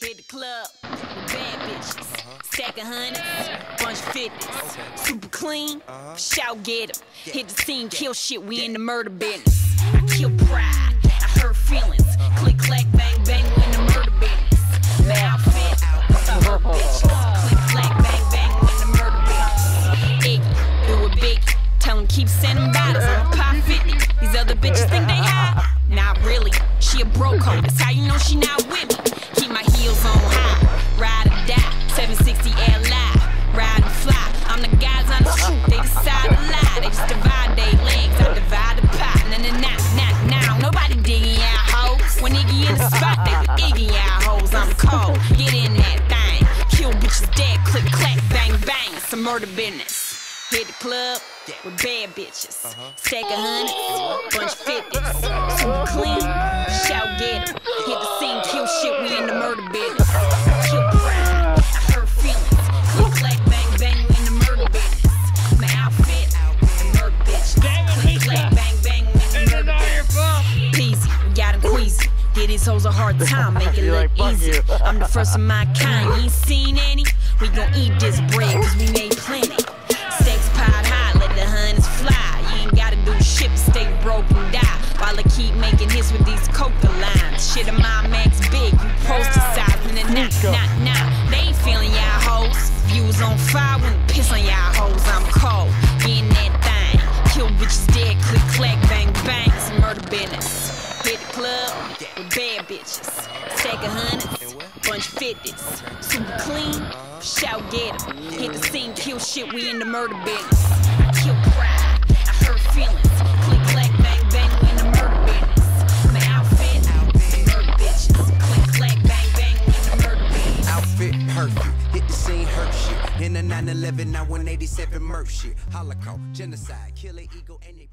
Hit the club bad bitches. Uh-huh. Stack of hundreds, bunch of fifties. Super clean, uh-huh. shout get 'em. Hit the scene, kill shit, we in the murder business. I kill pride, I hurt feelings. Uh-huh. Click, clack, bang, bang, we in the murder business. My outfit, hurt bitches. Click, clack, bang, bang, we in the murder business. Iggy, do it big. Tell 'em keep sending bottles, pop 50. These other bitches think they hot. Not really, she a broke hoe. That's how you know she not with Iggy out hoes. I'm cold, get in that thing. Kill bitches dead, click, clack, bang, bang. It's a murder business. Hit the club with bad bitches. Uh-huh. Stack of hundreds, bunch of fifties. Super clean, Give these hoes a hard time, make it look easy. I'm the first of my kind, you ain't seen any? We gon' eat this bread, cause we made plenty. Stacks piled high, let the hundreds fly. You ain't gotta do shit, stay broke and die. While I keep making hits with these coca lines. Shit, I'm my max big, you poster size. Nah, nah, nah, nah. They ain't feeling y'all hoes. Views on fire when piss on y'all hoes. I'm cold, getting that thing. Kill bitches dead, click, clack, bang, bang. It's murder business. Bad bitches. Stack of hundreds, bunch fifties. Super clean, shout get 'em. Hit the scene, kill shit, we in the murder business. Kill pride, I hurt feelings. Click, clack, bang, bang, we in the murder business. My outfit, murder bitches. Click, clack, bang, bang, we in the murder business. Outfit perfect, hit the scene, hurt shit. In the 911, now 187 murk shit. Holocaust, genocide, killer ego, and they.